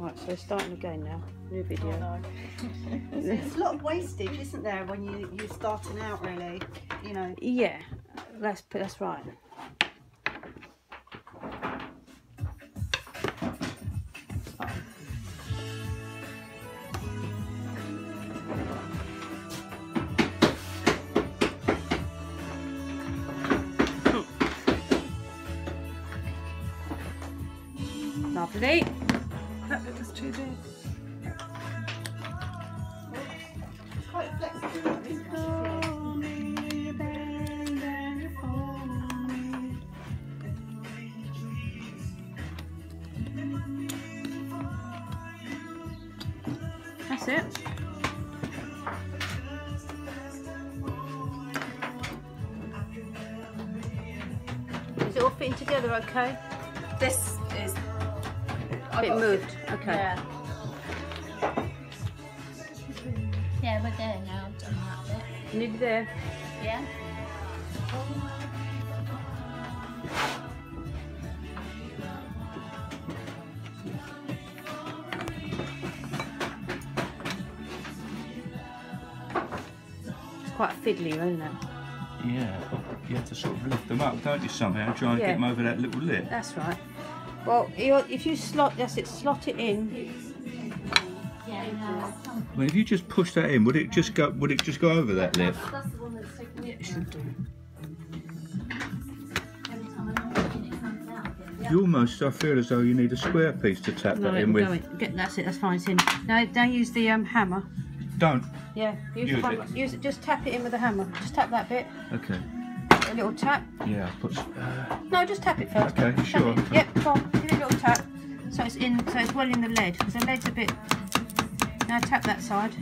Right, so we're starting again now. New oh, video. Oh, no. There's a lot of wastage, isn't there, when you, you're starting out, really? You know. Yeah, that's that's right. Lovely. That too big. It's quite flexible, isn't? That's it. Is it all fitting together okay? This is. It moved. Okay. Yeah. Yeah, we're there now. I've done that bit. Nearly there. Yeah. It's quite fiddly, isn't it? Yeah, you have to sort of lift them up, don't you, somehow, try and Yeah. get them over that little lip. That's right. Well, if you slot, that's it, slot it in. Yeah, no. Well, if you just push that in, would it just go? Would it just go over that lip? That's the one that's taking It should do. every time I open it, it comes out again. You almost, I feel as though you need a square piece to tap No, that in will go with. in. Get, that's it, that's fine, it's in. Now, don't use the um, hammer. Don't. Yeah, use, Use the it. use it, just tap it in with the hammer. Just tap that bit, Okay. A little tap. Yeah. Put. Uh, No, just tap it first. Okay, sure. It. Yep, come on, give it a little tap. So it's in, so it's well in the lead, because the lead's a bit... Now tap that side.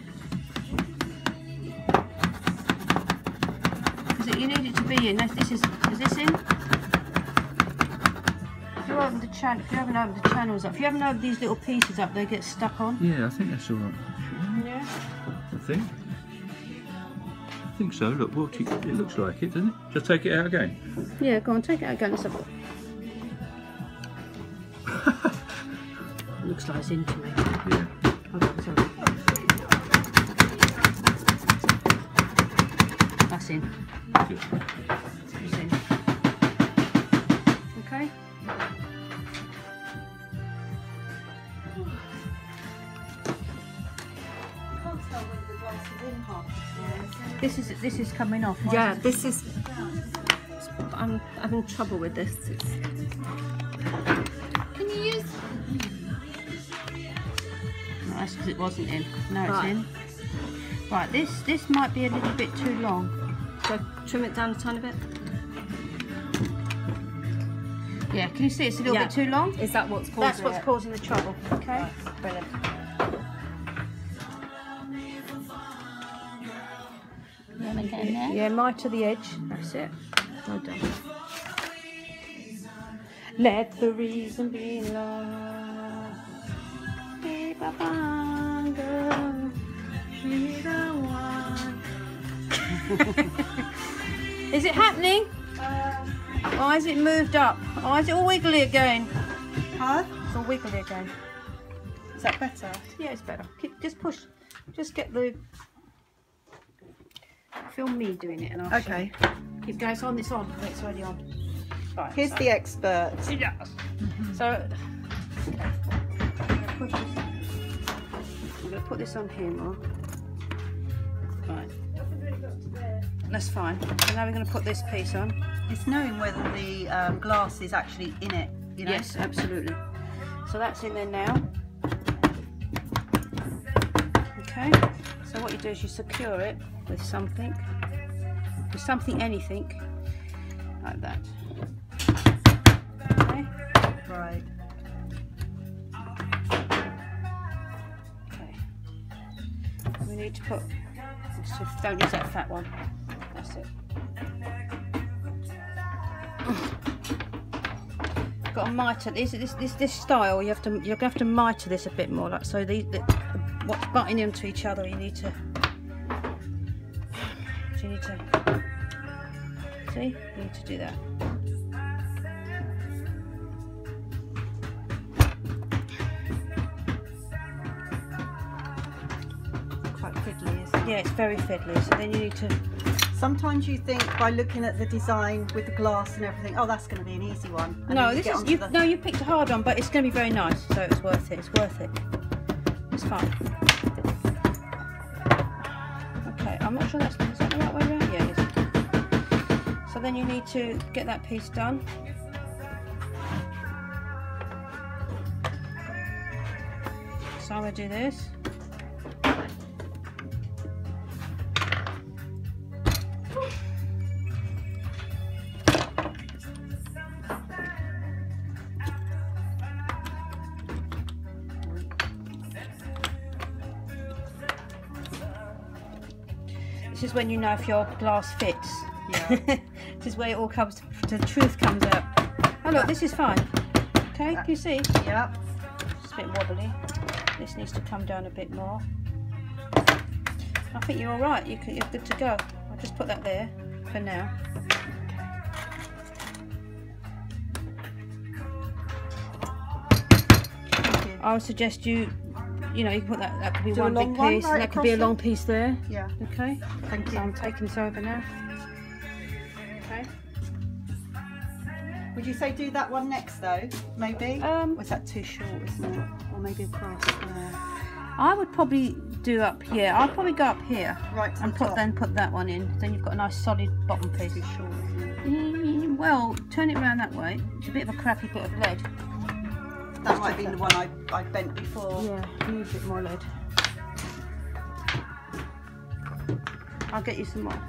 Because you need it to be in. This is, is this in? If you open the channel, if you haven't opened the channels up, if you haven't opened these little pieces up, they get stuck on. yeah, I think that's all right. Yeah. I think. I think so. Look, well, it looks like it, doesn't it? Just take it out again. Yeah, go on, take it out again. Let's have a look. Looks like it's into me. Yeah. Hold sorry. That's in. Good. It's in. Okay. This is this is coming off. Why Yeah, this is. I'm having trouble with this. It's, Can you use? no, that's because it wasn't in. Now it's in. Right, this this might be a little bit too long. So trim it down a tiny bit. Yeah, can you see it's a little Yeah. bit too long? Is that what's causing That's what's it? causing the trouble. Okay. Right, Brilliant. You want to get there? Yeah, mite to the edge. That's it. Well done. Let the reason be love. On. Be the one. is it happening? Uh, Why has it moved up? Why is it all wiggly again? Huh? It's all wiggly again. Is that better? Yeah, it's better. Keep, just push. Just get the. Film me doing it, and I'll show Okay. you. Keep going. It's on. It's on. It's already on. Right. Here's so, the expert. Yes. So. Gonna push this- I'm going to put this on here, Mark. Right. That's fine. So now we're going to put this piece on. It's knowing whether the um, glass is actually in it. You know. Yes, absolutely. So that's in there now. Okay. So what you do is you secure it with something, with something, anything, like that. Okay. Right. Okay. We need to put. just- Don't use that fat one. That's it. Got a mitre. This this this this style. You have to you're gonna have to mitre this a bit more. Like so. The, the what's butting into each other. You need to. So you need to, see, you need to do that. Quite fiddly, isn't it? Yeah, it's very fiddly. So then you need to Sometimes you think by looking at the design with the glass and everything, oh, that's going to be an easy one. No, this is you, the... no, you picked a hard one, but it's going to be very nice, so it's worth it. It's worth it. It's fine. Okay, I'm not sure that's that the right way around. Yeah, it is. So then you need to get that piece done. So I'm going to do this. This is when you know if your glass fits. Yeah. this is where it all comes to, the truth comes out. Oh look, this is fine. Okay, can you see? yeah. It's a bit wobbly. This needs to come down a bit more. I think you're all right. You can, you're good to go. I'll just put that there for now. I would suggest you, you know, you put that. That could be Do one long big one piece, right and that could be a long piece there. Yeah. Okay. Thank So you. I'm taking this over now. Okay. Would you say do that one next though? Maybe. Um, Was that too short, isn't it? Or maybe across. Yeah. I would probably do up here. I'd probably go up here Right. And put top. then put that one in. Then you've got a nice solid bottom piece. Too short. Isn't it? Mm, Well, turn it around that way. It's a bit of a crappy bit of lead. That might have been the one I, I bent before. Yeah, need a bit more lead. I'll get you some more.